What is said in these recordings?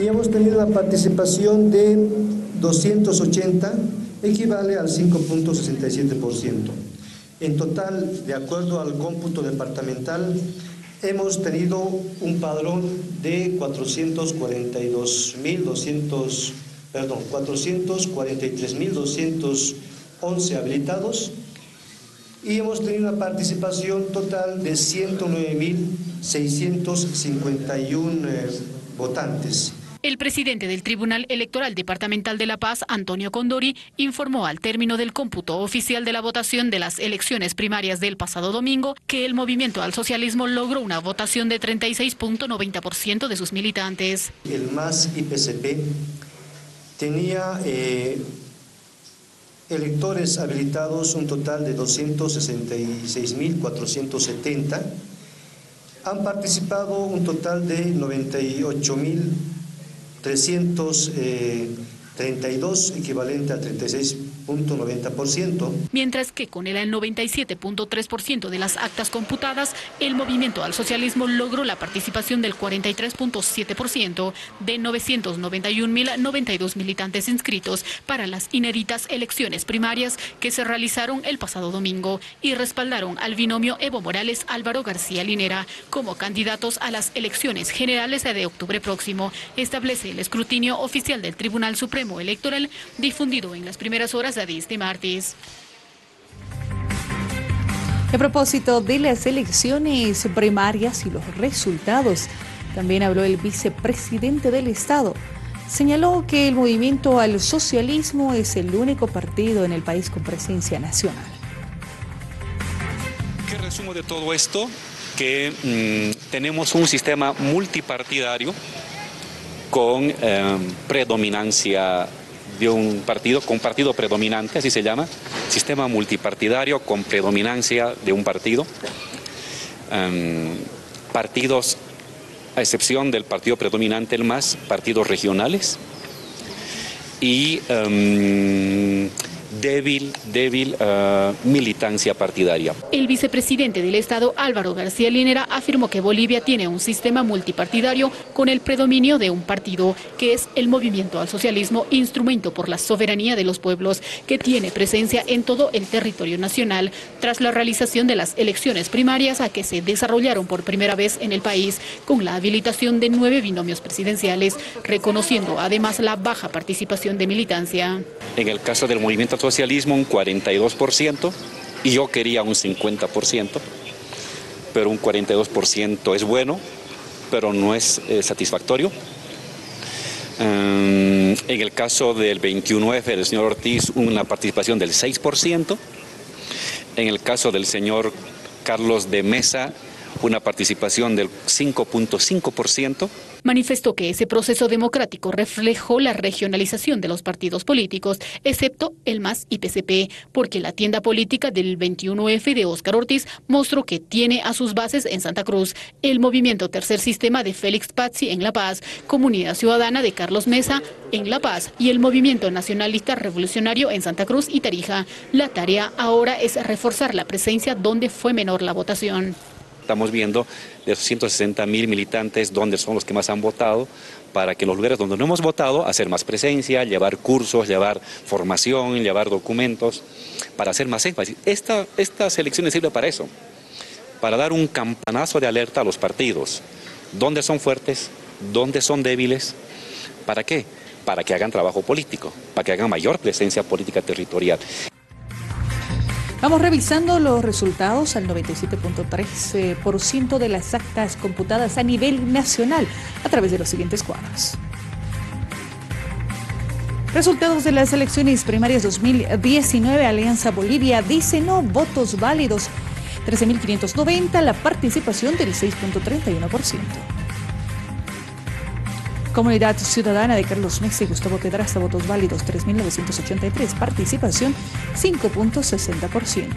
y hemos tenido una participación de 280, equivale al 5.67%. En total, de acuerdo al cómputo departamental, hemos tenido un padrón de 442.200, perdón, 443.211 habilitados y hemos tenido una participación total de 109.651 eh, votantes. El presidente del Tribunal Electoral Departamental de La Paz, Antonio Condori, informó al término del cómputo oficial de la votación de las elecciones primarias del pasado domingo que el movimiento al socialismo logró una votación de 36.90% de sus militantes. El MAS y PCP tenía eh, electores habilitados un total de 266.470 han participado un total de 98.000 332, equivalente a 36 Mientras que con el 97.3% de las actas computadas, el movimiento al socialismo logró la participación del 43.7% de 991.092 militantes inscritos para las inéditas elecciones primarias que se realizaron el pasado domingo y respaldaron al binomio Evo Morales Álvaro García Linera como candidatos a las elecciones generales de octubre próximo. Establece el escrutinio oficial del Tribunal Supremo Electoral difundido en las primeras horas de este martes. A propósito de las elecciones primarias y los resultados, también habló el vicepresidente del Estado. Señaló que el movimiento al socialismo es el único partido en el país con presencia nacional. ¿Qué resumo de todo esto? Que mm, tenemos un sistema multipartidario con eh, predominancia de un partido con partido predominante, así se llama, sistema multipartidario con predominancia de un partido, em, partidos, a excepción del partido predominante, el más, partidos regionales. Y em, débil, débil uh, militancia partidaria. El vicepresidente del Estado, Álvaro García Linera, afirmó que Bolivia tiene un sistema multipartidario con el predominio de un partido, que es el Movimiento al Socialismo, instrumento por la soberanía de los pueblos, que tiene presencia en todo el territorio nacional, tras la realización de las elecciones primarias a que se desarrollaron por primera vez en el país, con la habilitación de nueve binomios presidenciales, reconociendo además la baja participación de militancia. En el caso del Movimiento socialismo un 42% y yo quería un 50%, pero un 42% es bueno, pero no es eh, satisfactorio. Mm, en el caso del 21F del señor Ortiz, una participación del 6%. En el caso del señor Carlos de Mesa, una participación del 5.5%. Manifestó que ese proceso democrático reflejó la regionalización de los partidos políticos, excepto el MAS y PCP, porque la tienda política del 21F de Óscar Ortiz mostró que tiene a sus bases en Santa Cruz, el movimiento Tercer Sistema de Félix Pazzi en La Paz, Comunidad Ciudadana de Carlos Mesa en La Paz y el movimiento nacionalista revolucionario en Santa Cruz y Tarija. La tarea ahora es reforzar la presencia donde fue menor la votación. Estamos viendo de esos 160 mil militantes dónde son los que más han votado, para que los lugares donde no hemos votado, hacer más presencia, llevar cursos, llevar formación, llevar documentos, para hacer más énfasis. Esta, estas elecciones sirven para eso, para dar un campanazo de alerta a los partidos. ¿Dónde son fuertes? ¿Dónde son débiles? ¿Para qué? Para que hagan trabajo político, para que hagan mayor presencia política territorial. Vamos revisando los resultados al 97.3% de las actas computadas a nivel nacional a través de los siguientes cuadros. Resultados de las elecciones primarias 2019, Alianza Bolivia dice no, votos válidos 13.590, la participación del 6.31%. Comunidad Ciudadana de Carlos y Gustavo Pedraza, votos válidos 3.983, participación 5.60%.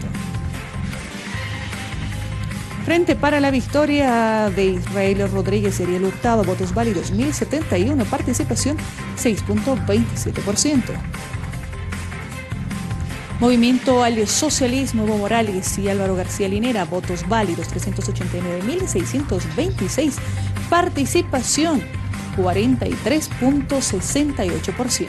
Frente para la victoria de Israel Rodríguez y Ariel Hurtado, votos válidos 1.071, participación 6.27%. Movimiento al Socialismo, Evo Morales y Álvaro García Linera, votos válidos 389.626, participación 43.68%.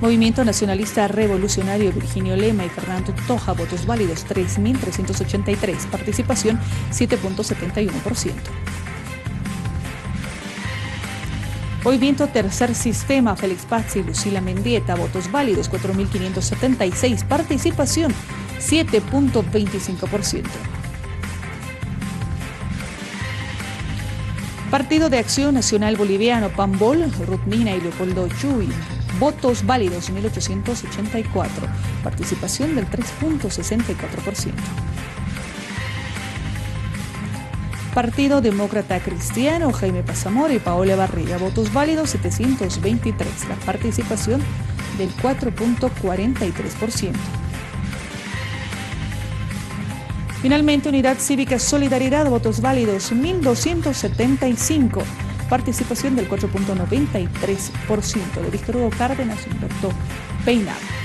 Movimiento Nacionalista Revolucionario Virginio Lema y Fernando Toja, votos válidos 3.383, participación 7.71%. Movimiento Tercer Sistema, Félix Paz y Lucila Mendieta, votos válidos 4.576, participación 7.25%. Partido de Acción Nacional Boliviano, Pambol, Rutmina y Leopoldo Chuy, votos válidos 1.884, participación del 3.64%. Partido Demócrata Cristiano, Jaime Pasamor y Paola Barriga, votos válidos 723, la participación del 4.43%. Finalmente, Unidad Cívica Solidaridad, votos válidos 1.275, participación del 4.93%. De Víctor Hugo Cárdenas, Humberto Peinado.